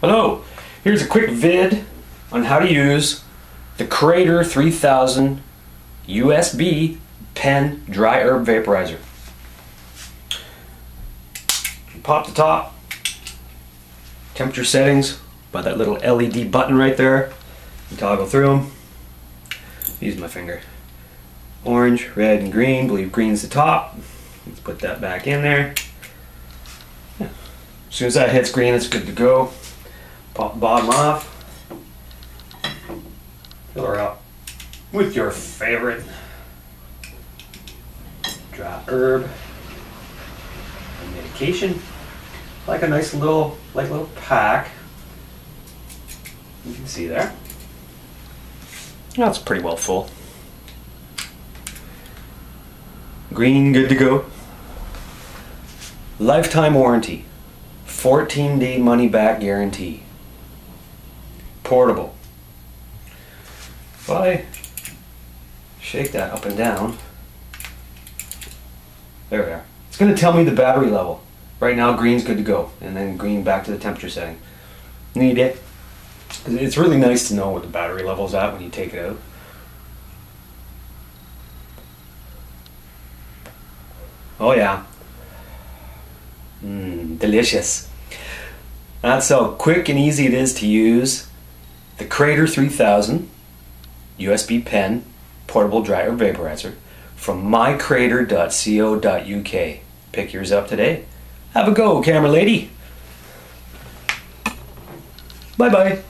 Hello, here's a quick vid on how to use the Crater 3000 USB pen dry herb vaporizer. Pop the top, temperature settings by that little LED button right there. You toggle through them. Use my finger. Orange, red, and green. believe green's the top. Let's put that back in there. Yeah. As soon as that hits green, it's good to go. Pop the bottom off. Fill her up with your favorite dry herb and medication. Like a nice little, like little pack. You can see there. That's pretty well full. Green, good to go. Lifetime warranty. 14 day money back guarantee. Portable. If I shake that up and down, there we are. It's going to tell me the battery level. Right now, green's good to go, and then green back to the temperature setting. Need it. It's really nice to know what the battery level's at when you take it out. Oh yeah. Mmm, delicious. That's how quick and easy it is to use the Crater 3000 USB pen portable dryer vaporizer from mycrater.co.uk. Pick yours up today. Have a go, camera lady. Bye bye.